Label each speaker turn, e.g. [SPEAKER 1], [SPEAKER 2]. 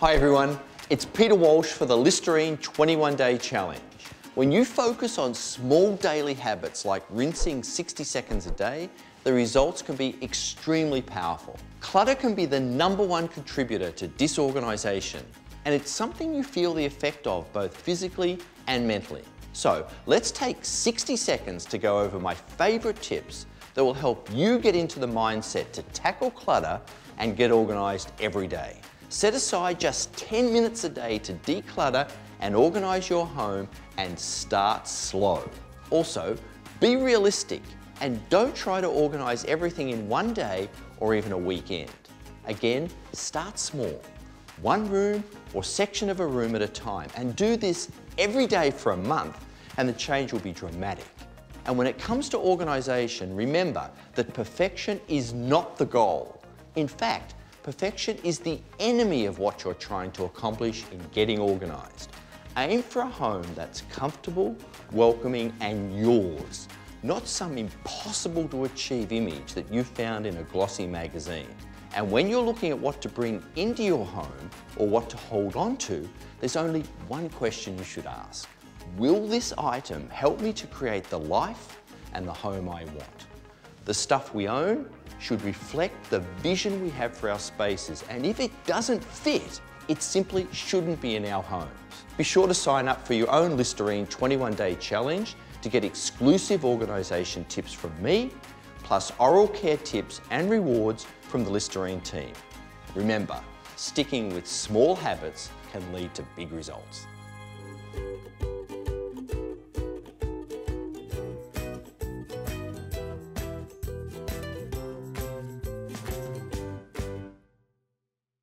[SPEAKER 1] Hi everyone, it's Peter Walsh for the Listerine 21 Day Challenge. When you focus on small daily habits like rinsing 60 seconds a day, the results can be extremely powerful. Clutter can be the number one contributor to disorganisation, and it's something you feel the effect of both physically and mentally. So let's take 60 seconds to go over my favourite tips that will help you get into the mindset to tackle clutter and get organised every day. Set aside just 10 minutes a day to declutter and organise your home and start slow. Also, be realistic and don't try to organise everything in one day or even a weekend. Again, start small. One room or section of a room at a time and do this every day for a month and the change will be dramatic. And when it comes to organisation, remember that perfection is not the goal. In fact, perfection is the enemy of what you're trying to accomplish in getting organised. Aim for a home that's comfortable, welcoming and yours, not some impossible to achieve image that you found in a glossy magazine. And when you're looking at what to bring into your home or what to hold on to, there's only one question you should ask. Will this item help me to create the life and the home I want? The stuff we own should reflect the vision we have for our spaces and if it doesn't fit, it simply shouldn't be in our homes. Be sure to sign up for your own Listerine 21 Day Challenge to get exclusive organisation tips from me, plus oral care tips and rewards from the Listerine team. Remember, sticking with small habits can lead to big results.